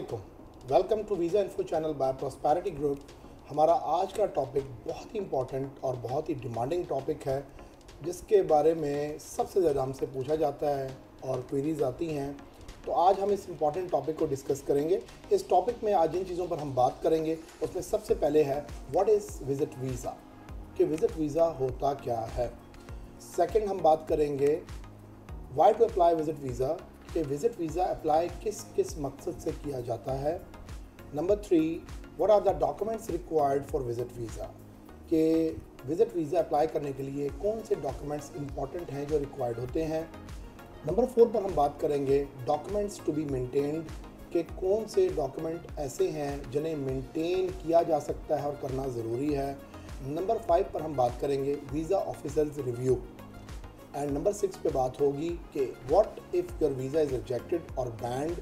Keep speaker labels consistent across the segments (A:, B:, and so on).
A: असलकुम welcome to visa info channel by prosperity group हमारा आज का टॉपिक बहुत ही इंपॉर्टेंट और बहुत ही डिमांडिंग टॉपिक है, जिसके बारे में सबसे ज़्यादा हमसे पूछा जाता है और क्वेरीज आती हैं। तो आज हम इस इंपॉर्टेंट टॉपिक को डिस्कस करेंगे। इस टॉपिक में आज जिन चीज़ों पर हम बात करेंगे, उसमें सबसे पहले है व्हाट इज़ विज़िट वीज़ा कि विज़िट वीज़ा होता क्या है? सेकेंड हम बात करेंगे why to apply visit visa कि विज़िट वीज़ा अप्लाई किस किस मकसद से किया जाता है? Number three what are the documents required for visit visa कि विज़िट वीज़ा अप्लाई करने के लिए कौन से डॉक्यूमेंट्स इंपॉर्टेंट हैं जो रिक्वायर्ड होते हैं? नंबर फोर पर हम बात करेंगे डॉक्यूमेंट्स टू बी मेंटेन्ड कि कौन से डॉक्यूमेंट ऐसे हैं जिन्हें मेंटेन किया जा सकता है और करना ज़रूरी है? नंबर फाइव पर हम बात करेंगे visa officers review and number six पे बात होगी कि what if your visa is rejected और बैंड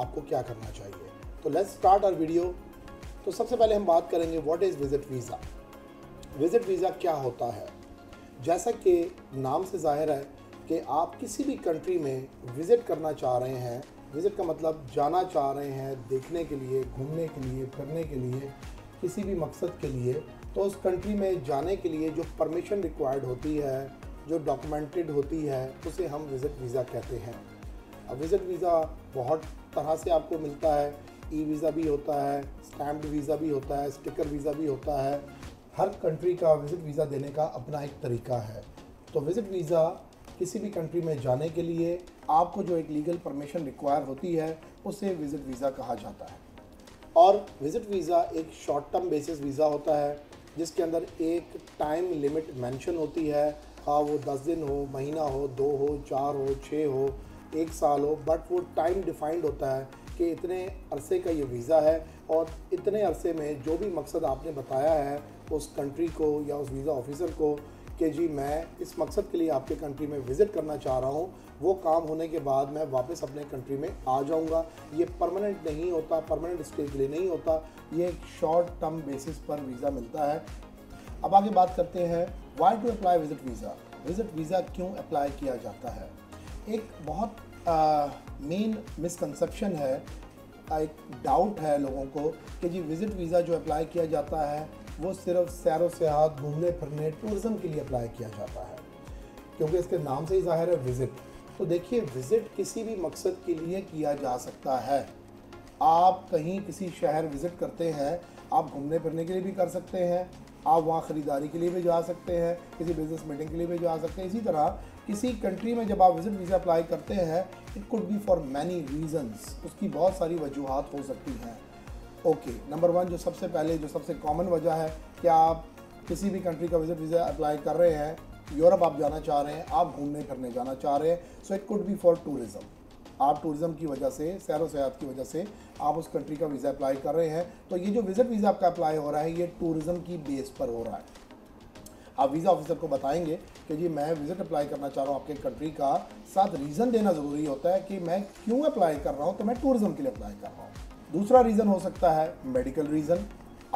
A: आपको क्या करना चाहिए? तो लेट्स स्टार्ट आर वीडियो तो सबसे पहले हम बात करेंगे what is visit visa visit visa क्या होता है? जैसा कि नाम से ज़ाहिर है कि आप किसी भी कंट्री में विज़िट करना चाह रहे हैं विज़िट का मतलब जाना चाह रहे हैं, देखने के लिए, घूमने के लिए, फिरने के लिए, किसी भी मकसद के लिए तो उस कंट्री में जाने के लिए जो परमिशन रिक्वायर्ड होती है जो डॉक्यूमेंटेड होती है, उसे हम विज़िट वीज़ा कहते हैं। अब विज़िट वीज़ा बहुत तरह से आपको मिलता है। ई वीज़ा भी होता है स्टैम्प्ड वीज़ा भी होता है स्टिकर वीज़ा भी होता है। हर कंट्री का विज़िट वीज़ा देने का अपना एक तरीका है। तो विज़िट वीज़ा किसी भी कंट्री में जाने के लिए आपको जो एक लीगल परमिशन रिक्वायर होती है, उसे विज़िट वीज़ा कहा जाता है। और विज़िट वीज़ा एक शॉर्ट टर्म बेसिस वीज़ा होता है, जिसके अंदर एक टाइम लिमिट मेंशन होती है। हाँ वो दस दिन हो, महीना हो, दो हो, चार हो छः हो, एक साल हो बट वो टाइम डिफाइंड होता है कि इतने अरसे का ये वीज़ा है और इतने अरसे में जो भी मकसद आपने बताया है उस कंट्री को या उस वीज़ा ऑफिसर को कि जी मैं इस मकसद के लिए आपके कंट्री में विज़िट करना चाह रहा हूँ, वो काम होने के बाद मैं वापस अपने कंट्री में आ जाऊँगा। ये परमानेंट नहीं होता परमानेंट स्टे के लिए नहीं होता। ये एक शॉर्ट टर्म बेसिस पर वीज़ा मिलता है। अब आगे बात करते हैं why to apply visit visa visit visa क्यों अप्लाई किया जाता है? एक बहुत मेन मिसकंसेप्शन है एक डाउट है लोगों को कि जी विज़िट वीज़ा जो अप्लाई किया जाता है, वो सिर्फ़ सैर सयाहत घूमने फिरने टूरिज़म के लिए अप्लाई किया जाता है। क्योंकि इसके नाम से ही ज़ाहिर है विज़िट तो देखिए विज़िट किसी भी मकसद के लिए किया जा सकता है। आप कहीं किसी शहर विज़िट करते हैं, आप घूमने फिरने के लिए भी कर सकते हैं आप वहाँ ख़रीदारी के लिए भी जा सकते हैं, किसी बिज़नेस मीटिंग के लिए भी जा सकते हैं। इसी तरह किसी कंट्री में जब आप विज़िट वीज़ा अप्लाई करते हैं it could be for many reasons उसकी बहुत सारी वजूहत हो सकती हैं। ओके नंबर वन जो सबसे पहले, जो सबसे कॉमन वजह है कि आप किसी भी कंट्री का विज़िट वीज़ा अप्लाई कर रहे हैं यूरोप आप जाना चाह रहे हैं, आप घूमने फिरने जाना चाह रहे हैं so it could be for tourism आप टूरिज़्म की वजह से, सैर सयाहत की वजह से आप उस कंट्री का वीज़ा अप्लाई कर रहे हैं। तो ये जो विज़िट वीज़ा आपका अप्लाई हो रहा है, ये टूरिज़्म की बेस पर हो रहा है। आप वीज़ा ऑफिसर को बताएँगे कि जी, मैं विज़िट अप्लाई करना चाह रहा हूँ आपके कंट्री का। साथ रीज़न देना ज़रूरी होता है कि मैं क्यों अप्लाई कर रहा हूँ तो मैं टूरिज़म के लिए अप्लाई कर रहा हूँ। दूसरा रीज़न हो सकता है मेडिकल रीज़न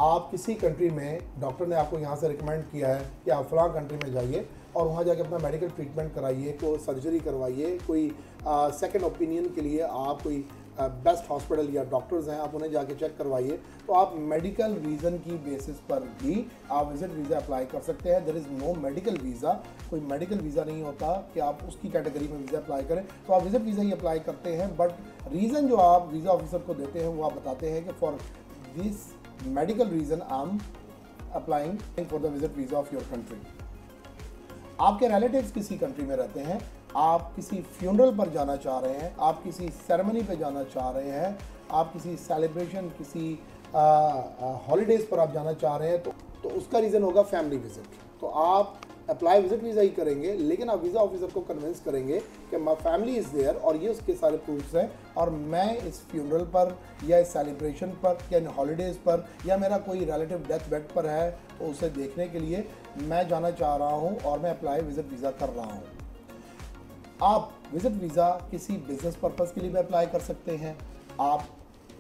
A: आप किसी कंट्री में डॉक्टर ने आपको यहाँ से रिकमेंड किया है कि आप फलां कंट्री में जाइए और वहाँ जाके अपना मेडिकल ट्रीटमेंट कराइए कोई सर्जरी करवाइए, कोई सेकंड ओपिनियन के लिए आप कोई बेस्ट हॉस्पिटल या डॉक्टर्स हैं, आप उन्हें जाके चेक करवाइए। तो आप मेडिकल रीज़न की बेसिस पर भी आप विज़िट वीज़ा अप्लाई कर सकते हैं। There is no medical visa कोई मेडिकल वीज़ा नहीं होता कि आप उसकी कैटेगरी में वीज़ा अप्लाई करें। तो आप विज़िट वीज़ा ही अप्लाई करते हैं बट रीज़न जो आप वीज़ा ऑफिसर को देते हैं, वो आप बताते हैं कि for this medical reason I am applying for the visit visa of your country आपके रिलेटिव्स किसी कंट्री में रहते हैं, आप किसी फ्यूनरल पर जाना चाह रहे हैं, आप किसी सेरेमनी पर जाना चाह रहे हैं, आप किसी सेलिब्रेशन किसी हॉलीडेज़ पर आप जाना चाह रहे हैं तो तो उसका रीज़न होगा फैमिली विज़िट तो आप अप्लाई विज़िट वीज़ा ही करेंगे, लेकिन आप वीज़ा ऑफिसर को कन्विंस करेंगे कि माई फैमिली इज़ देयर और ये उसके सारे प्रूफ्स हैं और मैं इस फ्यूनरल पर या इस सेलिब्रेशन पर या इन हॉलीडेज़ पर या मेरा कोई रिलेटिव डेथ बेड पर है उसे देखने के लिए मैं जाना चाह रहा हूँ और मैं अप्लाई विज़िट वीज़ा कर रहा हूँ। आप विज़िट वीज़ा किसी बिज़नेस पर्पज़ के लिए भी अप्लाई कर सकते हैं। आप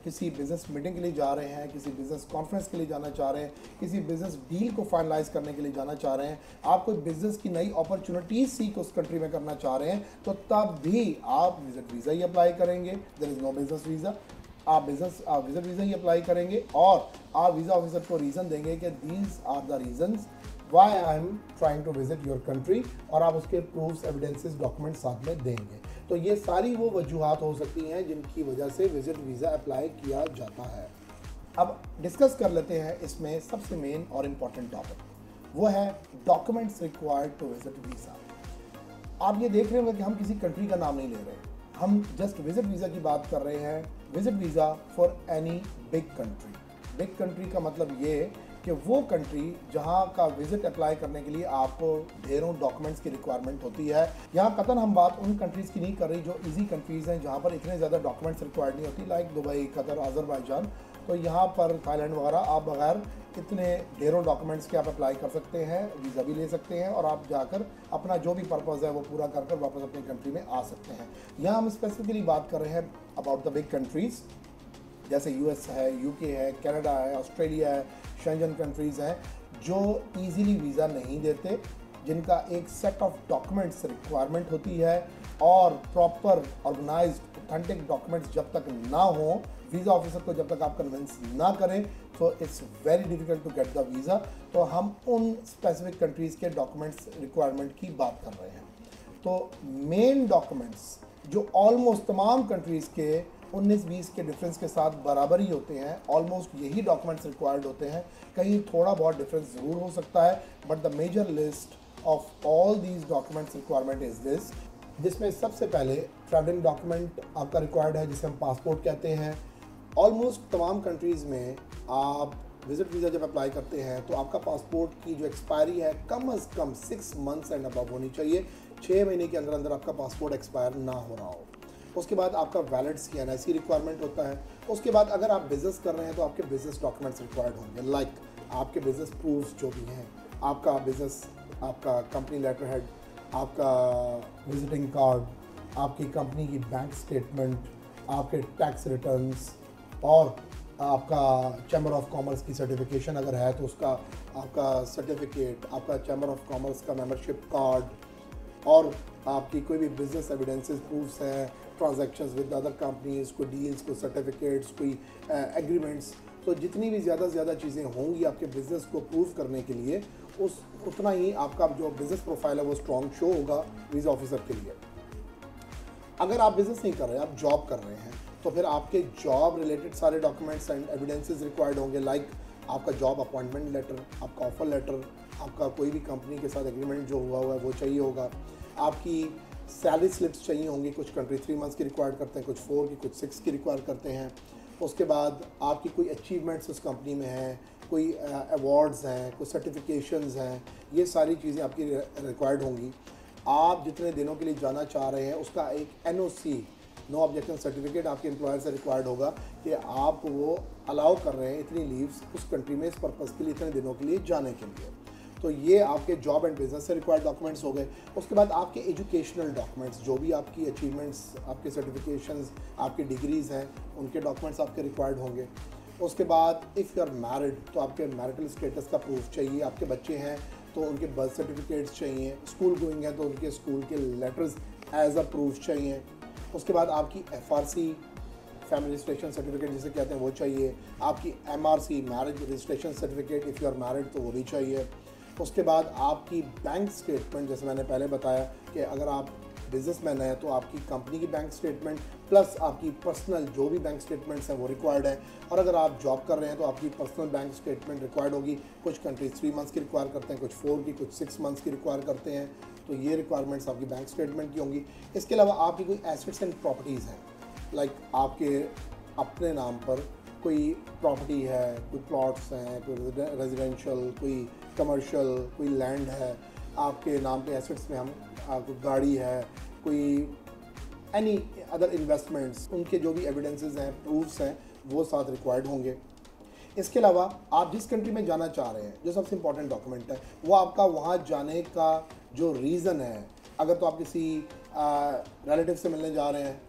A: किसी बिज़नेस मीटिंग के लिए जा रहे हैं, किसी बिज़नेस कॉन्फ्रेंस के लिए जाना चाह रहे हैं, किसी बिज़नेस डील को फाइनलाइज करने के लिए जाना चाह रहे हैं, आप कोई बिज़नेस की नई अपॉर्चुनिटीज़ सीख उस कंट्री में करना चाह रहे हैं तो तब भी आप विज़िट वीज़ा ही अप्लाई करेंगे there is no business visa आप बिज़नेस आप विज़िट वीज़ा ही अप्लाई करेंगे और आप वीज़ा ऑफिसर को रीज़न देंगे कि these are the reasons why I am trying to visit your country और आप उसके प्रूफ्स एविडेंसेस डॉक्यूमेंट साथ में देंगे। तो ये सारी वो वजूहत हो सकती हैं जिनकी वजह से विज़िट वीज़ा अप्लाई किया जाता है। अब डिस्कस कर लेते हैं इसमें सबसे मेन और इंपॉर्टेंट टॉपिक वो है documents required to visit visa आप ये देख रहे होंगे कि हम किसी कंट्री का नाम नहीं ले रहे। हम जस्ट विज़िट वीज़ा की बात कर रहे हैं। Visit visa for any big country big country का मतलब ये कि वो कंट्री जहाँ का विज़िट अप्लाई करने के लिए आपको ढेरों डॉक्यूमेंट्स की रिक्वायरमेंट होती है। यहाँ कतन हम बात उन कंट्रीज़ की नहीं कर रही जो इजी कंट्रीज़ हैं, जहाँ पर इतने ज़्यादा डॉक्यूमेंट्स रिक्वायर्ड नहीं होती लाइक दुबई कतर आज़रबाईजान तो यहाँ पर थाईलैंड वगैरह, आप बगैर इतने ढेरों डॉक्यूमेंट्स के आप अप्लाई कर सकते हैं वीज़ा भी ले सकते हैं और आप जाकर अपना जो भी पर्पज़ है वो पूरा कर कर वापस अपनी कंट्री में आ सकते हैं। यहाँ हम स्पेसिफिकली बात कर रहे हैं अबाउट द बिग कंट्रीज़ जैसे यूएस है यूके है कनाडा है ऑस्ट्रेलिया है शेंजन कंट्रीज़ हैं, जो इजीली वीज़ा नहीं देते, जिनका एक सेट ऑफ़ डॉक्यूमेंट्स रिक्वायरमेंट होती है और प्रॉपर ऑर्गेनाइज ऑथेंटिक डॉक्यूमेंट्स जब तक ना हो वीज़ा ऑफिसर को जब तक आप कन्विंस ना करें तो it's very difficult to get the visa तो हम उन स्पेसिफिक कंट्रीज़ के डॉक्यूमेंट्स रिक्वायरमेंट की बात कर रहे हैं। तो मेन डॉक्यूमेंट्स जो ऑलमोस्ट तमाम कंट्रीज़ के 19-20 के डिफरेंस के साथ बराबर ही होते हैं। ऑलमोस्ट यही डॉक्यूमेंट्स रिक्वायर्ड होते हैं। कहीं थोड़ा बहुत डिफरेंस ज़रूर हो सकता है but the major list of all these documents requirement is this जिसमें सबसे पहले ट्रैवलिंग डॉक्यूमेंट आपका रिक्वायर्ड है, जिसे हम पासपोर्ट कहते हैं। ऑलमोस्ट तमाम कंट्रीज़ में आप विज़िट वीज़ा जब अप्लाई करते हैं तो आपका पासपोर्ट की जो एक्सपायरी है, कम अज़ कम सिक्स मंथ्स एंड अबव होनी चाहिए। छः महीने के अंदर अंदर आपका पासपोर्ट एक्सपायर ना हो रहा हो। उसके बाद आपका वैलिड सी एन रिक्वायरमेंट होता है। उसके बाद अगर आप बिज़नेस कर रहे हैं तो आपके बिज़नेस डॉक्यूमेंट्स रिक्वायर्ड होंगे। लाइक आपके बिज़नेस प्रूफ जो भी हैं, आपका बिज़नेस आपका कंपनी लेटर हेड आपका विजिटिंग कार्ड आपकी कंपनी की बैंक स्टेटमेंट आपके टैक्स रिटर्न्स और आपका चैम्बर ऑफ़ कॉमर्स की सर्टिफिकेशन अगर है तो उसका आपका सर्टिफिकेट आपका चैम्बर ऑफ़ कॉमर्स का मेंबरशिप कार्ड और आपकी कोई भी बिज़नेस एविडेंसेस प्रूफ्स हैं ट्रांजेक्शन्स विद अदर कंपनीज़ कोई डील्स कोई सर्टिफिकेट्स कोई एग्रीमेंट्स तो जितनी भी ज़्यादा से ज़्यादा चीज़ें होंगी आपके बिज़नेस को प्रूव करने के लिए, उस, उतना ही आपका जो बिज़नेस प्रोफ़ाइल है वो स्ट्रॉन्ग शो होगा वीज़ा ऑफिसर के लिए। अगर आप बिज़नेस नहीं कर रहे, आप जॉब कर रहे हैं तो फिर आपके जॉब रिलेटेड सारे डॉक्यूमेंट्स एंड एविडेंसेस रिक्वायर्ड होंगे लाइक आपका जॉब अपॉइंटमेंट लेटर आपका ऑफ़र लेटर आपका कोई भी कंपनी के साथ एग्रीमेंट जो हुआ हुआ है, वो चाहिए होगा। आपकी सैलरी स्लिप्स चाहिए होंगी, कुछ कंट्री थ्री मंथ्स की रिक्वायर करते हैं, कुछ फोर की, कुछ सिक्स की रिक्वायर करते हैं। उसके बाद आपकी कोई अचीवमेंट्स उस कंपनी में हैं, कोई अवार्ड्स हैं कोई सर्टिफिकेशंस हैं, ये सारी चीज़ें आपकी रिक्वायर्ड होंगी। आप जितने दिनों के लिए जाना चाह रहे हैं, उसका एक एनओसी नो ऑब्जेक्शन सर्टिफिकेट आपके एम्प्लॉयर से रिक्वायर्ड होगा कि आप वो अलाउ कर रहे हैं इतनी लीव्स उस कंट्री में इस पर्पज़ के लिए, इतने दिनों के लिए जाने के लिए। तो ये आपके जॉब एंड बिज़नेस से रिक्वायर्ड डॉक्यूमेंट्स हो गए। उसके बाद आपके एजुकेशनल डॉक्यूमेंट्स जो भी आपकी अचीवमेंट्स आपके सर्टिफिकेशन आपकी डिग्रीज़ हैं, उनके डॉक्यूमेंट्स आपके रिक्वायर्ड होंगे। उसके बाद इफ़ यू आर मैरिड तो आपके मैरिटल स्टेटस का प्रूफ चाहिए, आपके बच्चे हैं तो उनके बर्थ सर्टिफिकेट्स चाहिए स्कूल गोइंग है तो उनके स्कूल के लेटर्स एज अ प्रूफ चाहिए। उसके बाद आपकी F R C family registration certificate जिसे कहते हैं, वो चाहिए। आपकी M R C marriage registration certificate if you are married तो वो भी चाहिए। उसके बाद आपकी बैंक स्टेटमेंट जैसे मैंने पहले बताया कि अगर आप बिजनेसमैन हैं तो आपकी कंपनी की बैंक स्टेटमेंट प्लस आपकी पर्सनल जो भी बैंक स्टेटमेंट्स हैं, वो रिक्वायर्ड है। और अगर आप जॉब कर रहे हैं तो आपकी पर्सनल बैंक स्टेटमेंट रिक्वायर्ड होगी। कुछ कंट्रीज़ थ्री मंथ्स की रिक्वायर करते हैं, कुछ फोर की, कुछ सिक्स मंथ्स की रिक्वायर करते हैं तो ये रिक्वायरमेंट्स आपकी बैंक स्टेटमेंट की होंगी। इसके अलावा आपकी कोई एसेट्स एंड प्रॉपर्टीज़ हैं लाइक आपके अपने नाम पर कोई प्रॉपर्टी है, कोई प्लॉट्स हैं, कोई रेजिडेंशियल कोई कमर्शियल कोई लैंड है, आपके नाम पे एसेट्स में हम आपको गाड़ी है, कोई एनी अदर इन्वेस्टमेंट्स उनके जो भी एविडेंसेस हैं प्रूफ्स हैं, वो साथ रिक्वायर्ड होंगे। इसके अलावा आप जिस कंट्री में जाना चाह रहे हैं, जो सबसे इम्पोर्टेंट डॉक्यूमेंट है, वो आपका वहाँ जाने का जो रीज़न है, अगर तो आप किसी रिलेटिव से मिलने जा रहे हैं,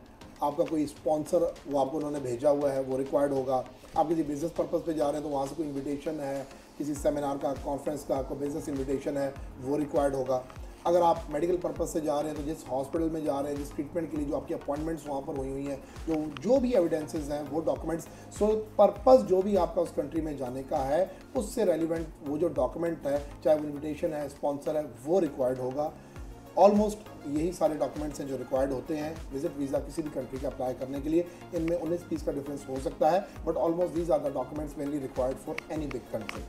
A: आपका कोई स्पॉन्सर वो आपको उन्होंने भेजा हुआ है, वो रिक्वायर्ड होगा। आप किसी बिज़नेस पर्पज़ पे जा रहे हैं तो वहाँ से कोई इन्विटेशन है किसी सेमिनार का कॉन्फ्रेंस का कोई बिज़नेस इन्विटेशन है, वो रिक्वायर्ड होगा। अगर आप मेडिकल पर्पज से जा रहे हैं तो जिस हॉस्पिटल में जा रहे हैं, जिस ट्रीटमेंट के लिए जो आपकी अपॉइंटमेंट्स वहाँ पर हुई हुई हैं, जो जो भी एविडेंसेस हैं, वो डॉक्यूमेंट्स सो पर्पज़ जो भी आपका उस कंट्री में जाने का है, उससे रेलिवेंट वो जो डॉक्यूमेंट है, चाहे वो इन्विटेशन है स्पॉन्सर है, वो रिक्वायर्ड होगा। ऑलमोस्ट यही सारे डॉक्यूमेंट्स हैं जो रिक्वायर्ड होते हैं। विज़िट वीज़ा किसी भी कंट्री का अप्लाई करने के लिए, इनमें उन्नीस पीस का डिफरेंस हो सकता है but almost these are the documents mainly required for any big country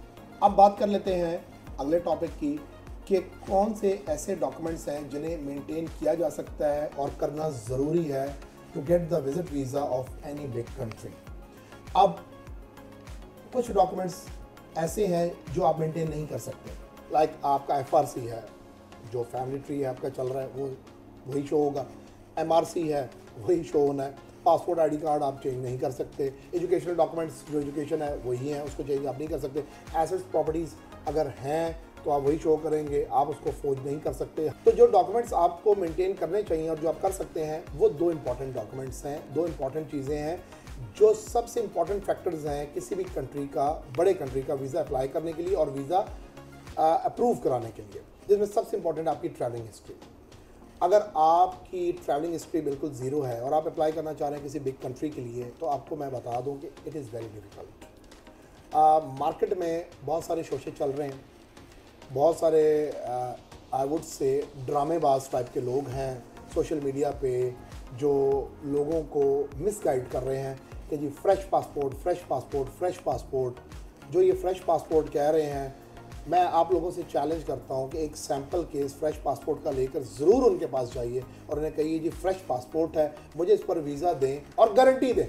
A: अब बात कर लेते हैं अगले टॉपिक की कि कौन से ऐसे डॉक्यूमेंट्स हैं जिन्हें मेंटेन किया जा सकता है और करना ज़रूरी है to get the visit visa of any big country अब कुछ डॉक्यूमेंट्स ऐसे हैं जो आप मेंटेन नहीं कर सकते। लाइक like आपका एफआरसी है, जो फैमिली ट्री है आपका चल रहा है, वो, वही शो होगा। एमआरसी है, वही शो होना है। पासपोर्ट आईडी कार्ड आप चेंज नहीं कर सकते। एजुकेशनल डॉक्यूमेंट्स, जो एजुकेशन है, वही है, उसको चेंज आप नहीं कर सकते। एसेट्स प्रॉपर्टीज़ अगर हैं तो आप वही शो करेंगे, आप उसको फोज नहीं कर सकते। तो जो डॉक्यूमेंट्स आपको मेंटेन करने चाहिए और जो आप कर सकते हैं, वो दो इंपॉर्टेंट डॉक्यूमेंट्स हैं, दो इंपॉर्टेंट चीज़ें हैं, जो सबसे इंपॉर्टेंट फैक्टर्स हैं किसी भी कंट्री का, बड़े कंट्री का वीज़ा अप्लाई करने के लिए और वीज़ा अप्रूव कराने के लिए। जिसमें सबसे इंपॉर्टेंट आपकी ट्रैवलिंग हिस्ट्री अगर आपकी ट्रैवलिंग हिस्ट्री बिल्कुल ज़ीरो है और आप अप्लाई करना चाह रहे हैं किसी बिग कंट्री के लिए तो आपको मैं बता दूँ कि it is very difficult market में बहुत सारे शोशे चल रहे हैं। बहुत सारे I would say Dramebaaz type के लोग हैं सोशल मीडिया पे जो लोगों को मिसगाइड कर रहे हैं कि जी fresh passport fresh passport fresh passport जो ये फ्रेश पासपोर्ट कह रहे हैं मैं आप लोगों से चैलेंज करता हूँ कि एक सैंपल केस फ्रेश पासपोर्ट का लेकर ज़रूर उनके पास जाइए और उन्हें कहिए, जी फ्रेश पासपोर्ट है, मुझे इस पर वीज़ा दें और गारंटी दें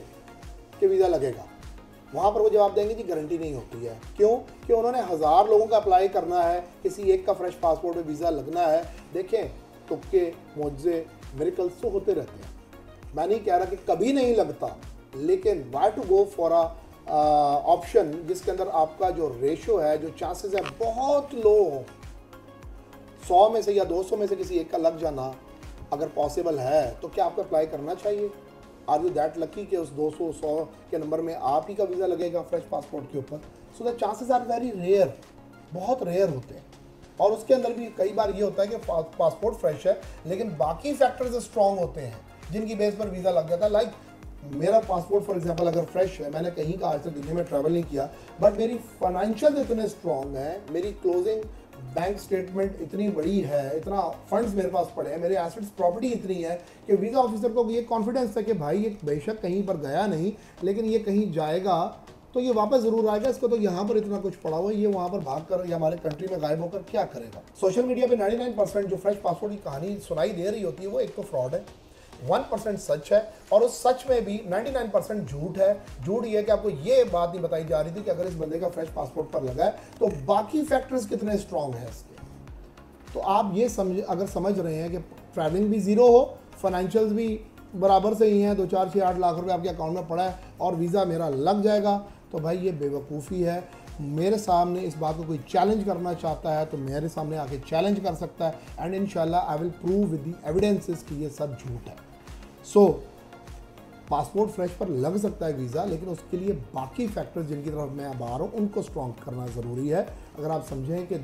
A: कि वीज़ा लगेगा। वहाँ पर वो जवाब देंगे, जी गारंटी नहीं होती है। क्यों? कि उन्होंने हज़ार लोगों का अप्लाई करना है, किसी एक का फ्रेश पासपोर्ट में वीज़ा लगना है। देखें, तुक्के मुआवजे मेरिकल्स तो होते रहते हैं। मैं नहीं कह रहा कि कभी नहीं लगता, लेकिन why to go for a option जिसके अंदर आपका जो रेशो है, जो चांसेस है, बहुत लो हो। सौ में से या दो सौ में से किसी एक का लग जाना अगर पॉसिबल है तो क्या आपको अप्लाई करना चाहिए? आर यू दैट लकी कि उस 200 100 के नंबर में आप ही का वीज़ा लगेगा फ्रेश पासपोर्ट के ऊपर? So the chances are very rare बहुत रेयर होते हैं। और उसके अंदर भी कई बार ये होता है कि पासपोर्ट फ्रेश है, लेकिन बाकी फैक्टर्स स्ट्रॉन्ग होते हैं, जिनकी बेस पर वीज़ा लग जाता है। लाइक मेरा पासपोर्ट फॉर एग्जांपल अगर फ्रेश है, मैंने कहीं का आज तक दुनिया में ट्रैवल नहीं किया बट मेरी फाइनेंशियल इतने स्ट्रॉन्ग है, मेरी क्लोजिंग बैंक स्टेटमेंट इतनी बड़ी है, इतना फंड्स मेरे पास पड़े हैं, मेरे एसेट्स प्रॉपर्टी इतनी है कि वीज़ा ऑफिसर को ये कॉन्फिडेंस है कि भाई ये बेशक कहीं पर गया नहीं, लेकिन ये कहीं जाएगा तो ये वापस ज़रूर आएगा, इसको तो यहाँ पर इतना कुछ पड़ा हुआ है, ये वहाँ पर भाग कर, या हमारे कंट्री में गायब होकर क्या करेगा? सोशल मीडिया पे 99 परसेंट जो फ्रेश पासपोर्ट की कहानी सुनाई दे रही होती है, वो एक तो फ्रॉड है। वन परसेंट सच है और उस सच में भी 99 परसेंट झूठ है। झूठ ये कि आपको ये बात नहीं बताई जा रही थी कि अगर इस बंदे का फ्रेश पासपोर्ट पर लगा है तो बाकी फैक्टर्स कितने स्ट्रांग हैं इसके? तो आप ये समझ, अगर समझ रहे हैं कि ट्रैवलिंग भी ज़ीरो हो फाइनेंशियल्स भी बराबर से ही हैं, दो चार छः आठ लाख रुपये आपके अकाउंट में पड़ा है और वीज़ा मेरा लग जाएगा तो भाई ये बेवकूफ़ी है। मेरे सामने इस बात को कोई चैलेंज करना चाहता है तो मेरे सामने आके चैलेंज कर सकता है। And in I will prove with the evidences कि ये सब झूठ है। सो पासपोर्ट फ्रेश पर लग सकता है वीज़ा लेकिन उसके लिए बाकी फैक्टर्स जिनकी तरफ़ मैं अब आ रहा हूँ, उनको स्ट्रॉन्ग करना ज़रूरी है। अगर आप समझें कि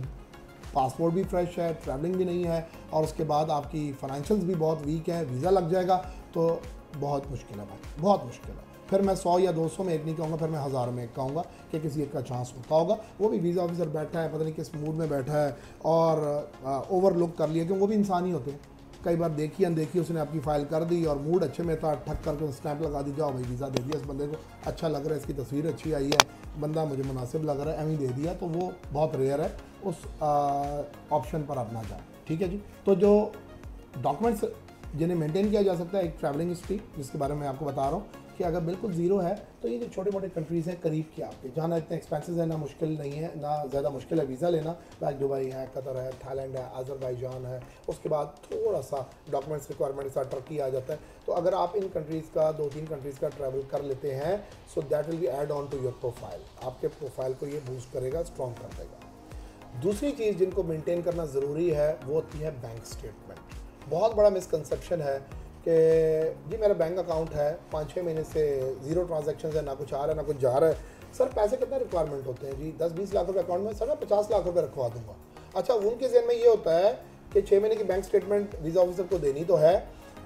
A: पासपोर्ट भी फ्रेश है ट्रैवलिंग भी नहीं है, और उसके बाद आपकी फाइनेंशियल्स भी बहुत वीक है वीज़ा लग जाएगा तो बहुत मुश्किल है भाई, बहुत मुश्किल है। फिर मैं सौ या दो सौ में एक नहीं कहूँगा, फिर मैं हज़ार में एक कहूँगा कि किसी एक का चांस होता होगा। वो भी वीज़ा ऑफिसर बैठा है, पता नहीं किस मूड में बैठा है, और ओवरलुक कर लिया क्योंकि वो भी इंसान ही होते हैं। कई बार देखी अनदेखी उसने आपकी फ़ाइल कर दी और मूड अच्छे में था ठक करके स्टैंप लगा दी, जाओ भाई वीज़ा दे दिया इस बंदे को। अच्छा लग रहा है, इसकी तस्वीर अच्छी आई है। बंदा मुझे मुनासिब लग रहा है एम दे दिया तो वो बहुत रेयर है। उस ऑप्शन पर आप ना जाए ठीक है जी? तो जो डॉक्यूमेंट्स जिन्हें मेंटेन किया जा सकता है, एक ट्रैवलिंग हिस्ट्री जिसके बारे में आपको बता रहा हूँ कि अगर बिल्कुल ज़ीरो है तो ये जो छोटे मोटे कंट्रीज़ हैं, करीब के आपके जहाँ इतने एक्सपेंसेस है, ना मुश्किल नहीं है, ना ज़्यादा मुश्किल है वीज़ा लेना। लाइक दुबई है कतर है थाईलैंड है आज़रबाईजान है। उसके बाद थोड़ा सा डॉक्यूमेंट्स रिक्वायरमेंट सा टर्की आ जाता है। तो अगर आप इन कंट्रीज़ का दो तीन कंट्रीज़ का ट्रैवल कर लेते हैं so that will be add on to your profile आपके प्रोफ़ाइल को ये बूस्ट करेगा स्ट्रॉन्ग कर देगा। दूसरी चीज़ जिनको मेंटेन करना ज़रूरी है, वो होती है बैंक स्टेटमेंट बहुत बड़ा मिसकंसेप्शन है कि जी, मेरा बैंक अकाउंट है, पाँच छः महीने से ज़ीरो ट्रांजेक्शन है, ना कुछ आ रहा है, ना कुछ जा रहा है। सर, पैसे कितने रिक्वायरमेंट होते हैं जी? दस, बीस लाख रुपये अकाउंट में सर, मैं पचास लाख रुपये रखवा दूँगा। अच्छा उनके जहन में ये होता है कि छः महीने की बैंक स्टेटमेंट वीज़ा ऑफिसर को देनी तो है,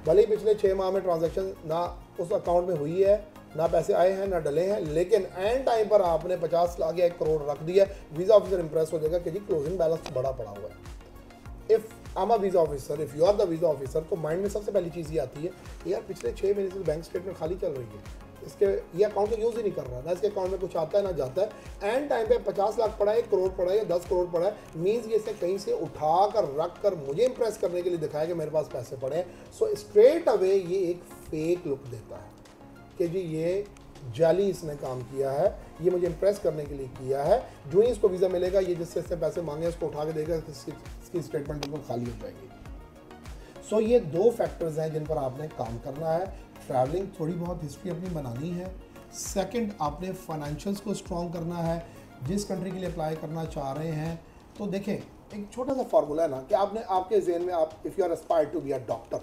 A: भले ही पिछले छः माह में ट्रांजेक्शन ना उस अकाउंट में हुई है, ना पैसे आए हैं, ना डले हैं, लेकिन एंड टाइम पर आपने पचास लाख या एक करोड़ रख दिया वीज़ा ऑफिसर इंप्रेस हो जाएगा कि जी क्लोजिंग बैलेंस बड़ा पड़ा हुआ है। If I'm visa officer if you are the visa officer तो माइंड में सबसे पहली चीज़ ये आती है यार पिछले छः महीने से बैंक स्टेटमेंट खाली चल रही है। इसके, ये अकाउंट को यूज़ ही नहीं कर रहा। ना इसके अकाउंट में कुछ आता है, ना जाता है। एंड टाइम पे पचास लाख पड़ा है, एक करोड़ पड़ा है या दस करोड़ पड़ा है। मीन्स ये इसे कहीं से उठा कर, रख कर मुझे इंप्रेस करने के लिए दिखाया कि मेरे पास पैसे पड़े हैं। सो स्ट्रेट अवे ये एक फेक लुक देता है कि जी ये जाली इसने काम किया है, ये मुझे इंप्रेस करने के लिए किया है। जो ही इसको वीज़ा मिलेगा, ये जिससे इससे पैसे मांगे उसको उठा के देगा इसकी स्टेटमेंट बिल्कुल खाली हो जाएगी। सो so, ये दो फैक्टर्स हैं जिन पर आपने काम करना है। ट्रैवलिंग थोड़ी बहुत हिस्ट्री अपनी बनानी है। सेकंड आपने फाइनेंशियल्स को स्ट्रॉन्ग करना है। जिस कंट्री के लिए अप्लाई करना चाह रहे हैं। तो देखें एक छोटा सा फार्मूला है ना कि आपने आपके जेन में आप if you are aspire to be a doctor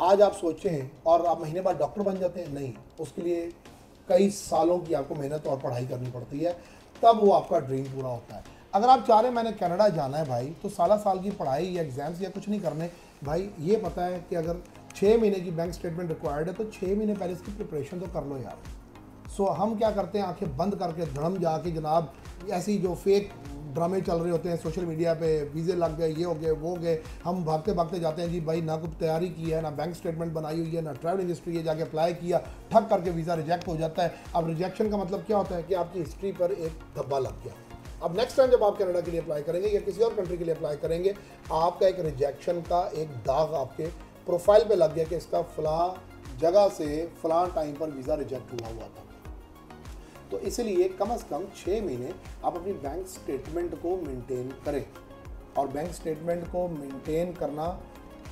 A: आज आप सोचें हैं और आप महीने बाद डॉक्टर बन जाते हैं। नहीं उसके लिए कई सालों की आपको मेहनत और पढ़ाई करनी पड़ती है। तब वो आपका ड्रीम पूरा होता है। अगर आप चाह रहे मैंने कनाडा जाना है भाई तो साला साल की पढ़ाई या एग्ज़ाम्स या कुछ नहीं करने भाई ये पता है कि अगर छः महीने की बैंक स्टेटमेंट रिक्वायर्ड है तो छः महीने पहले इसकी प्रिपरेशन तो कर लो यार। सो so, हम क्या करते हैं आँखें बंद करके धड़म जाके जनाब ऐसी जो फेक ड्रामे चल रहे होते हैं सोशल मीडिया पे वीज़े लग गए ये हो गए वो हो गए हम भागते भागते जाते हैं जी भाई ना कुछ तैयारी की है ना बैंक स्टेटमेंट बनाई हुई है ना ट्रैवल हिस्ट्री है जाके अप्लाई किया ठग करके वीज़ा रिजेक्ट हो जाता है। अब रिजेक्शन का मतलब क्या होता है कि आपकी हिस्ट्री पर एक धब्बा लग गया। अब नेक्स्ट टाइम जब आप कनाडा के लिए अप्लाई करेंगे या किसी और कंट्री के लिए अप्लाई करेंगे, आपका एक रिजेक्शन का एक दाग आपके प्रोफ़ाइल पे लग गया कि इसका फला जगह से फला टाइम पर वीज़ा रिजेक्ट हुआ हुआ था। तो इसलिए कम अज़ कम छः महीने आप अपनी बैंक स्टेटमेंट को मेंटेन करें। और बैंक स्टेटमेंट को मेंटेन करना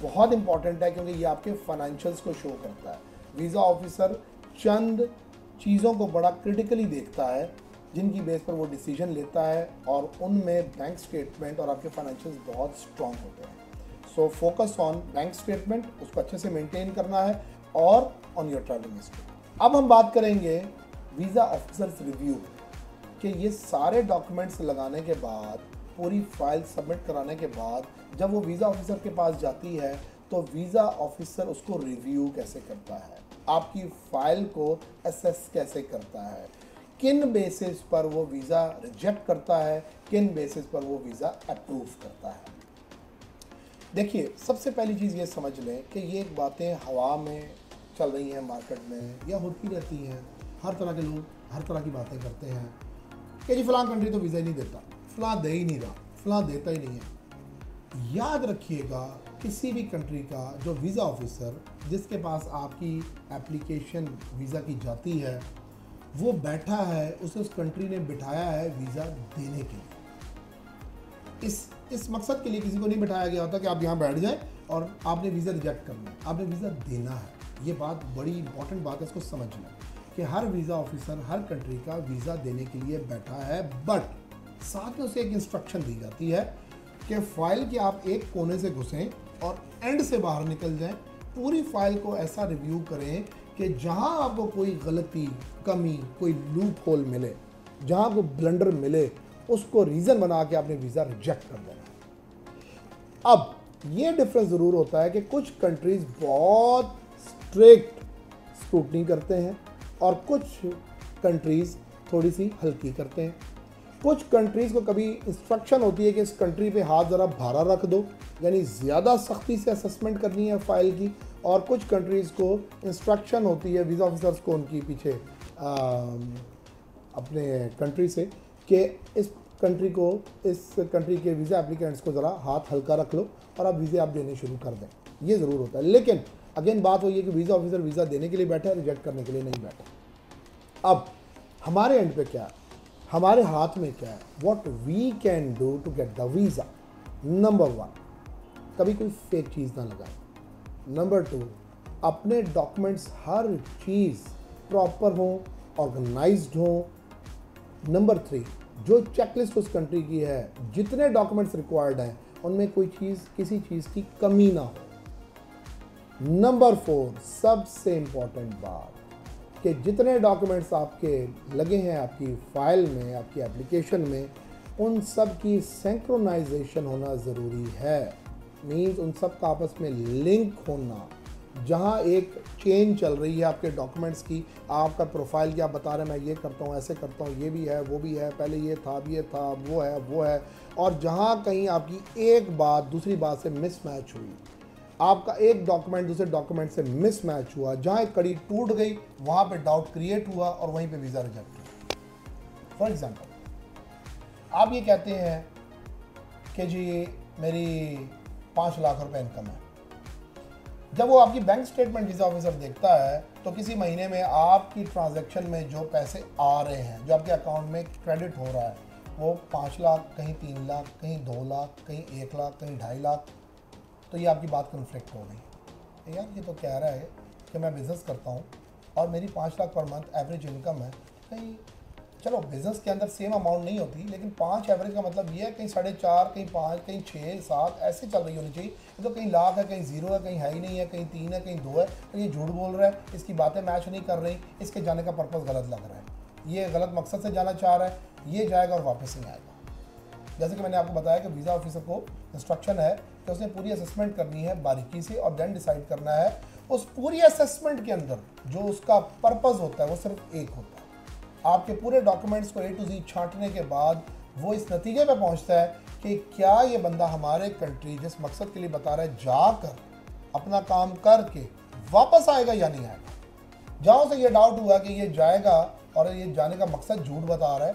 A: बहुत इंपॉर्टेंट है क्योंकि ये आपके फाइनेंशियल्स को शो करता है। वीज़ा ऑफिसर चंद चीज़ों को बड़ा क्रिटिकली देखता है जिनकी बेस पर वो डिसीज़न लेता है और उनमें बैंक स्टेटमेंट और आपके फाइनेंशियल बहुत स्ट्रॉन्ग होते हैं। So focus on bank statement उसको अच्छे से मेंटेन करना है और ऑन योर ट्रैवलिंग हिस्ट्री अब हम बात करेंगे वीज़ा ऑफिसर्स रिव्यू कि। ये सारे डॉक्यूमेंट्स लगाने के बाद, पूरी फ़ाइल सबमिट कराने के बाद, जब वो वीज़ा ऑफिसर के पास जाती है तो वीज़ा ऑफिसर उसको रिव्यू कैसे करता है? आपकी फ़ाइल को असेस कैसे करता है? किन बेसिस पर वो वीज़ा रिजेक्ट करता है, किन बेसिस पर वो वीज़ा अप्रूव करता है? देखिए, सबसे पहली चीज़ ये समझ लें कि ये बातें हवा में चल रही हैं मार्केट में, या होती रहती हैं। हर तरह के लोग हर तरह की बातें करते हैं कि जी फ़लाँ कंट्री तो वीज़ा ही नहीं देता। फ़लाँ दे ही नहीं रहा, फ़लाँ देता ही नहीं है। याद रखिएगा, किसी भी कंट्री का जो वीज़ा ऑफिसर जिसके पास आपकी एप्लीकेशन वीज़ा की जाती है वो बैठा है, उसे उस कंट्री ने बिठाया है वीज़ा देने के लिए। इस इस मकसद के लिए किसी को नहीं बिठाया गया होता कि आप यहाँ बैठ जाएँ और आपने वीज़ा रिजेक्ट करना है आपने वीज़ा देना है। ये बात बड़ी इंपॉर्टेंट बात है, इसको समझना। कि हर वीज़ा ऑफिसर हर कंट्री का वीज़ा देने के लिए बैठा है बट साथ में उसे एक इंस्ट्रक्शन दी जाती है कि फ़ाइल के आप एक कोने से घुसें और एंड से बाहर निकल जाएँ। पूरी फ़ाइल को ऐसा रिव्यू करें कि जहाँ आपको कोई गलती, कमी, कोई लूप होल मिले, जहाँ को ब्लंडर मिले, उसको रीज़न बना के आपने वीज़ा रिजेक्ट कर देना। अब, ये डिफरेंस ज़रूर होता है कि कुछ कंट्रीज़ बहुत स्ट्रिक्ट स्क्रूटनी करते हैं और कुछ कंट्रीज़ थोड़ी सी हल्की करते हैं। कुछ कंट्रीज़ को कभी इंस्ट्रक्शन होती है कि इस कंट्री पे हाथ ज़रा भारा रख दो, यानी ज़्यादा सख्ती से असेसमेंट करनी है फ़ाइल की और कुछ कंट्रीज़ को इंस्ट्रक्शन होती है वीज़ा ऑफिसर्स को उनकी पीछे आ, अपने कंट्री से कि इस कंट्री को इस कंट्री के वीज़ा एप्लीकेंट्स को ज़रा हाथ हल्का रख लो और आप वीज़े आप देने शुरू कर दें। ये ज़रूर होता है। लेकिन अगेन बात वही है कि वीज़ा ऑफिसर वीज़ा देने के लिए बैठा है रिजेक्ट करने के लिए नहीं बैठा। अब हमारे एंड पे क्या है? हमारे हाथ में क्या है? What we can do to get the visa number one कभी कोई फेक चीज़ ना लगाए। नंबर टू अपने डॉक्यूमेंट्स हर चीज़ प्रॉपर हो ऑर्गेनाइज्ड हो। नंबर थ्री जो चेकलिस्ट उस कंट्री की है, जितने डॉक्यूमेंट्स रिक्वायर्ड हैं, उनमें कोई चीज़, किसी चीज़ की कमी ना हो। नंबर फोर सबसे इंपॉर्टेंट बात, कि जितने डॉक्यूमेंट्स आपके लगे हैं, आपकी फ़ाइल में, आपकी एप्लीकेशन में, उन सब की सेंक्रोनाइजेशन होना ज़रूरी है। मीन्स उन सब का आपस में लिंक होना जहाँ एक चेन चल रही है आपके डॉक्यूमेंट्स की, आपका प्रोफ़ाइल क्या बता रहे हैं, मैं ये करता हूँ, ऐसे करता हूँ, ये भी है, वो भी है, पहले ये था, अब ये था वो है वो है। और जहाँ कहीं आपकी एक बात, दूसरी बात से मिसमैच हुई। आपका एक डॉक्यूमेंट दूसरे डॉक्यूमेंट से मिसमैच हुआ। जहाँ एक कड़ी टूट गई, वहाँ पे डाउट क्रिएट हुआ और वहीं पे वीज़ा रिजेक्ट हुआ। फॉर एग्ज़ाम्पल आप ये कहते हैं कि जी, मेरी पाँच लाख रुपए इनकम है। जब वो आपकी बैंक स्टेटमेंट वीज़ा ऑफिसर देखता है तो किसी महीने में आपकी ट्रांजैक्शन में जो पैसे आ रहे हैं, जो आपके अकाउंट में क्रेडिट हो रहा है, वो पाँच लाख, कहीं तीन लाख, कहीं दो लाख, कहीं एक लाख, कहीं ढाई लाख तो ये आपकी बात कन्फ्लिक्ट हो गई यार, ये तो कह रहा है कि मैं बिज़नेस करता हूँ और मेरी पाँच lakh per month average income है। कहीं चलो बिज़नेस के अंदर सेम अमाउंट नहीं होती, लेकिन पाँच एवरेज का मतलब ये है, कहीं साढ़े चार, कहीं पाँच, कहीं छः सात, ऐसे चल रही होनी चाहिए। तो कहीं लाख है, कहीं ज़ीरो है, कहीं है ही नहीं है, कहीं तीन है, कहीं दो है तो ये झूठ बोल रहा है, इसकी बातें मैच नहीं कर रही, इसके जाने का पर्पज़ गलत लग रहा है। ये गलत मकसद से जाना चाह रहा है, ये जाएगा और वापस नहीं आएगा। जैसे कि मैंने आपको बताया कि वीज़ा ऑफिसर को इंस्ट्रक्शन है कि उसने पूरी असेसमेंट करनी है बारीकी से और देन डिसाइड करना है। उस पूरी असेसमेंट के अंदर जो उसका पर्पज़ होता है, वो सिर्फ़ एक होता है। आपके पूरे डॉक्यूमेंट्स को ए टू जी छांटने के बाद वो इस नतीजे पे पहुँचता है कि क्या ये बंदा हमारे कंट्री जिस मकसद के लिए बता रहा है, जाकर अपना काम करके वापस आएगा या नहीं आएगा? जहाँ से ये डाउट हुआ कि ये जाएगा और ये जाने का मकसद झूठ बता रहा है,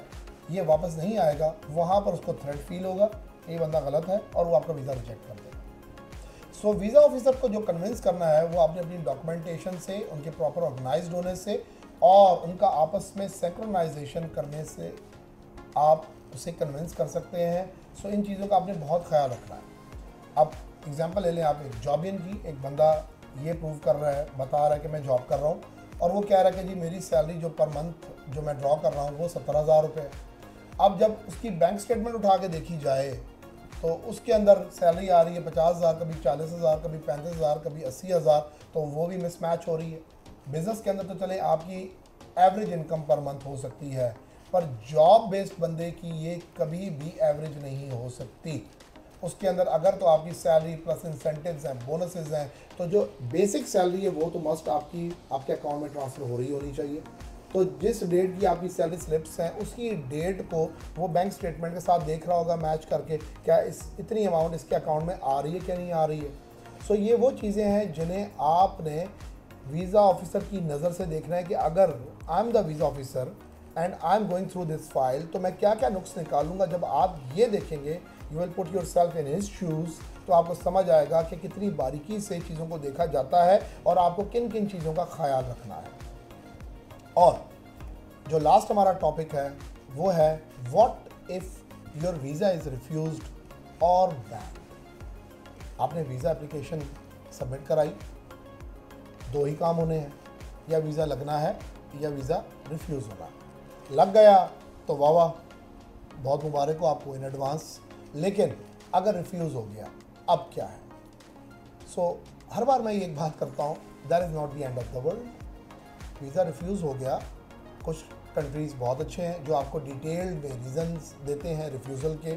A: ये वापस नहीं आएगा, वहाँ पर उसको थ्रेट फील होगा, ये बंदा गलत है और वो आपका वीज़ा रिजेक्ट कर देगा। सो वीज़ा ऑफिसर को जो कन्विंस करना है, वो आपने अपनी डॉक्यूमेंटेशन से, उनके प्रॉपर ऑर्गेनाइज होने से और उनका आपस में सेक्रोनाइजेशन करने से आप उसे कन्विंस कर सकते हैं। सो इन चीज़ों का आपने बहुत ख्याल रखना है। अब एग्जांपल ले लें आप, एक जॉबियन की, एक बंदा ये प्रूव कर रहा है, बता रहा है कि मैं जॉब कर रहा हूँ और वो कह रहा है कि जी, मेरी सैलरी जो पर मंथ जो मैं ड्रॉ कर रहा हूँ, वो सत्तर हज़ार रुपये अब जब उसकी बैंक स्टेटमेंट उठा के देखी जाए तो उसके अंदर सैलरी आ रही है पचास हज़ार, कभी चालीस हज़ार, कभी पैंतीस हज़ार, कभी अस्सी हज़ार तो वो भी मिसमैच हो रही है। बिज़नेस के अंदर तो चले, आपकी एवरेज इनकम पर मंथ हो सकती है, पर जॉब बेस्ड बंदे की ये कभी भी एवरेज नहीं हो सकती। उसके अंदर अगर तो आपकी सैलरी प्लस इंसेंटिव्स हैं बोनसेस हैं तो जो बेसिक सैलरी है वो तो मस्ट आपकी, आपके अकाउंट में ट्रांसफ़र हो रही होनी चाहिए। तो जिस डेट की आपकी सैलरी स्लिप्स हैं, उसकी डेट को वो बैंक स्टेटमेंट के साथ देख रहा होगा मैच करके, क्या इस, इतनी अमाउंट इसके अकाउंट में आ रही है क्या नहीं आ रही है। सो so ये वो चीज़ें हैं जिन्हें आपने वीज़ा ऑफिसर की नज़र से देखना है कि अगर I am the visa officer and I am going through this file तो मैं क्या क्या नुक्स निकालूँगा? जब आप ये देखेंगे you will put yourself in his shoes तो आपको समझ आएगा कि कितनी बारीकी से चीज़ों को देखा जाता है और आपको किन किन चीज़ों का ख्याल रखना है। और जो लास्ट हमारा टॉपिक है, वो है what if your visa is refuse और बैन आपने वीज़ा एप्लीकेशन सबमिट कराई। दो ही काम होने हैं। या वीज़ा लगना है या वीज़ा रिफ्यूज़ होना। लग गया तो वाह वाह बहुत मुबारक हो आपको इन एडवांस लेकिन अगर रिफ्यूज़ हो गया अब क्या है? सो so, हर बार मैं ये एक बात करता हूँ that is not the end of the world visa refuse हो गया कुछ कंट्रीज़ बहुत अच्छे हैं जो आपको डिटेल्ड में रीज़न्स देते हैं रिफ्यूज़ल के।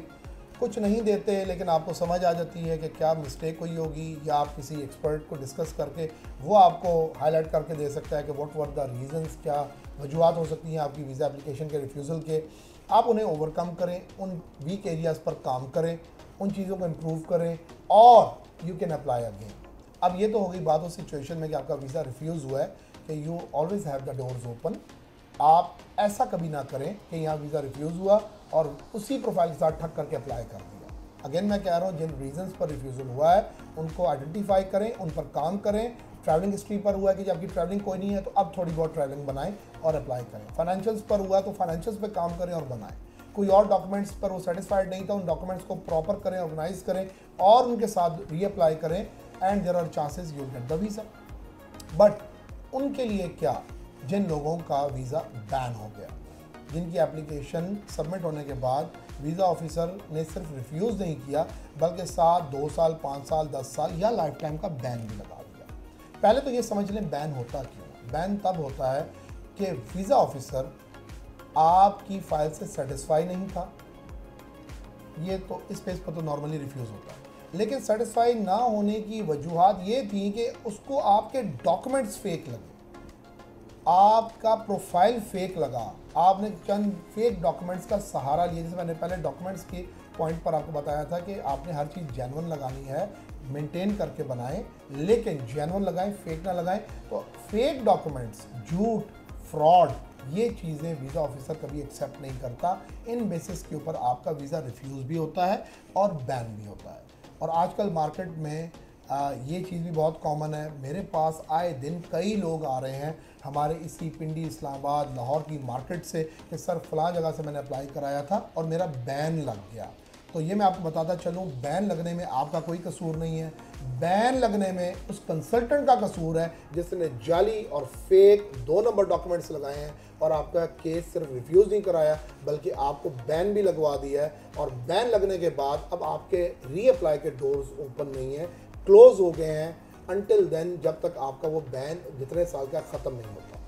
A: कुछ नहीं देते, लेकिन आपको समझ आ जाती है कि क्या मिस्टेक हुई होगी, या आप किसी एक्सपर्ट को डिस्कस करके वो आपको हाईलाइट करके दे सकता है कि व्हाट वर द रीज़न्स क्या वजूहत हो सकती हैं आपकी वीज़ा एप्लीकेशन के रिफ्यूज़ल के। आप उन्हें ओवरकम करें, उन वीक एरियाज़ पर काम करें, उन चीज़ों को इम्प्रूव करें, और यू कैन अप्लाई अगेन अब ये तो हो गई बात उस सिचुएशन में कि आपका वीज़ा रिफ्यूज़ हुआ है, कि you always have the doors open आप ऐसा कभी ना करें, कि यहाँ वीज़ा रिफ्यूज़ हुआ और उसी प्रोफ़ाइल के साथ ठक करके अप्लाई कर दिया। अगेन मैं कह रहा हूँ, जिन रीजंस पर रिफ्यूज़ल हुआ है, उनको आइडेंटिफाई करें, उन पर काम करें। ट्रैवलिंग हिस्ट्री पर हुआ है कि जब आपकी ट्रैवलिंग कोई नहीं है तो अब थोड़ी बहुत ट्रैवलिंग बनाएँ और अप्लाई करें। फाइनेंशियल्स पर हुआ तो फाइनेंशियल्स पर काम करें और बनाएँ। कोई और डॉक्यूमेंट्स पर वो सेटिस्फाइड नहीं था, उन डॉक्यूमेंट्स को प्रॉपर करें ऑर्गेनाइज करें और उनके साथ रीअप्लाई करें। And there are chances you get the visa but उनके लिए क्या? जिन लोगों का वीज़ा बैन हो गया। जिनकी एप्लीकेशन सबमिट होने के बाद वीज़ा ऑफिसर ने सिर्फ़ रिफ्यूज़ नहीं किया, बल्कि सात, दो साल, पाँच साल, दस साल या लाइफ टाइम का बैन भी लगा दिया। पहले तो ये समझ लें, बैन होता क्यों? बैन तब होता है कि वीज़ा ऑफिसर आपकी फ़ाइल से सेटिस्फाई नहीं था। ये तो इस पेज पर तो नॉर्मली रिफ्यूज़ होता है। लेकिन सेटिस्फाई ना होने की वजूहत ये थी कि उसको आपके डॉक्यूमेंट्स फेक लगे। आपका प्रोफ़ाइल फेक लगा। आपने चंद फेक डॉक्यूमेंट्स का सहारा लिया। जैसे मैंने पहले डॉक्यूमेंट्स के पॉइंट पर आपको बताया था कि आपने हर चीज़ जैनवन लगानी है मेंटेन करके बनाएँ, लेकिन जैनवन लगाएँ फेक ना लगाएँ। तो फेक डॉक्यूमेंट्स झूठ फ्रॉड ये चीज़ें वीज़ा ऑफिसर कभी एक्सेप्ट नहीं करता। इन बेसिस के ऊपर आपका वीज़ा रिफ्यूज़ भी होता है और बैन भी होता है। और आजकल मार्केट में आ, ये चीज़ भी बहुत कॉमन है। मेरे पास आए दिन कई लोग आ रहे हैं हमारे इसी पिंडी इस्लामाबाद लाहौर की मार्केट से कि सर फलां जगह से मैंने अप्लाई कराया था और मेरा बैन लग गया। तो ये मैं आपको बताता चलूँ बैन लगने में आपका कोई कसूर नहीं है। बैन लगने में उस कंसल्टेंट का कसूर है जिसने जाली और फेक दो नंबर डॉक्यूमेंट्स लगाए हैं और आपका केस सिर्फ़ रिफ्यूज़ नहीं कराया बल्कि आपको बैन भी लगवा दिया है। और बैन लगने के बाद अब आपके रीअप्लाई के डोर्स ओपन नहीं है। क्लोज हो गए हैं अनटिल देन जब तक आपका वो बैन जितने साल का ख़त्म नहीं होता।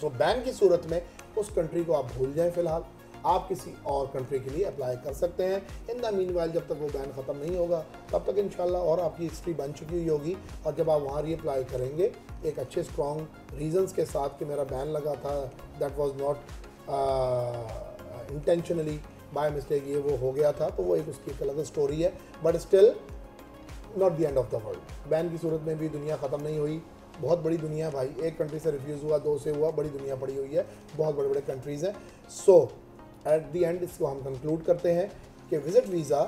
A: सो so, बैन की सूरत में उस कंट्री को आप भूल जाएँ फ़िलहाल। आप किसी और कंट्री के लिए अप्लाई कर सकते हैं। इन द मीन वाइल जब तक वो बैन ख़त्म नहीं होगा तब तक इन और आपकी हिस्ट्री बन चुकी हुई होगी और जब आप वहाँ रीअप्लाई करेंगे एक अच्छे स्ट्रॉन्ग रीजंस के साथ कि मेरा बैन लगा था that was not intentionally by mistake ये वो हो गया था तो वो एक उसकी एक अलग स्टोरी है। But still not the end of the world ban की सूरत में भी दुनिया ख़त्म नहीं हुई। बहुत बड़ी दुनिया है भाई। एक कंट्री से रिफ्यूज़ हुआ, दो से हुआ, बड़ी दुनिया पड़ी हुई है। बहुत बड़े बड़े कंट्रीज़ हैं। सो एट दी एंड इसको हम कंक्लूड करते हैं कि विज़िट वीज़ा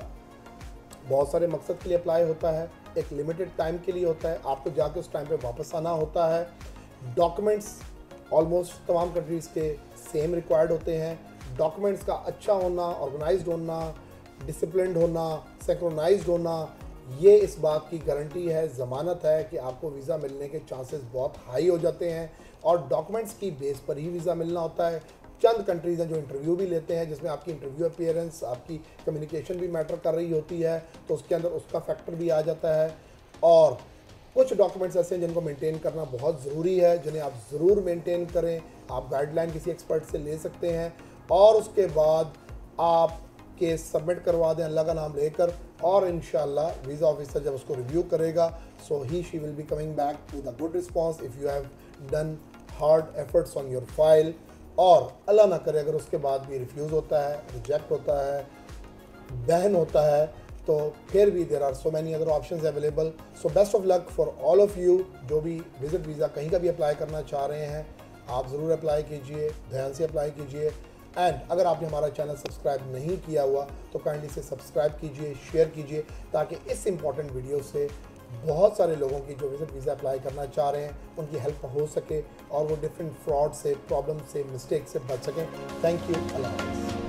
A: बहुत सारे मकसद के लिए अप्लाई होता है। एक लिमिटेड टाइम के लिए होता है। आपको जाके उस टाइम पे वापस आना होता है। डॉक्यूमेंट्स ऑलमोस्ट तमाम कंट्रीज़ के सेम रिक्वायर्ड होते हैं। डॉक्यूमेंट्स का अच्छा होना ऑर्गेनाइज्ड होना डिसिप्लिन होना सेक्रोनाइज्ड होना ये इस बात की गारंटी है, ज़मानत है कि आपको वीज़ा मिलने के चांसेस बहुत हाई हो जाते हैं और डॉक्यूमेंट्स की बेस पर ही वीज़ा मिलना होता है। चंद कंट्रीज़ हैं जो इंटरव्यू भी लेते हैं, जिसमें आपकी इंटरव्यू अपियरेंस आपकी कम्युनिकेशन भी मैटर कर रही होती है तो उसके अंदर उसका फैक्टर भी आ जाता है। और कुछ डॉक्यूमेंट्स ऐसे हैं जिनको मेंटेन करना बहुत ज़रूरी है, जिन्हें आप ज़रूर मेंटेन करें। आप गाइडलाइन किसी एक्सपर्ट से ले सकते हैं और उसके बाद आप केस सबमिट करवा दें, अल्लाह का नाम लेकर, और इन वीज़ा ऑफिसर जब उसको रिव्यू करेगा so he she will be coming back with a good response if you have done hard efforts on your file और अल्लाह ना करे, अगर उसके बाद भी रिफ्यूज़ होता है रिजेक्ट होता है बैन होता है तो फिर भी there are so many other option available so best of luck for all of you जो भी विज़िट वीज़ा कहीं का भी अप्लाई करना चाह रहे हैं, आप ज़रूर अप्लाई कीजिए, ध्यान से अप्लाई कीजिए। एंड अगर आपने हमारा चैनल सब्सक्राइब नहीं किया हुआ तो काइंडली से सब्सक्राइब कीजिए शेयर कीजिए, ताकि इस इंपॉर्टेंट वीडियो से बहुत सारे लोगों की जो विज़िट वीज़ा अप्लाई करना चाह रहे हैं, उनकी हेल्प हो सके और वो डिफरेंट फ्रॉड से प्रॉब्लम से मिस्टेक से बच सकें। Thank you Allah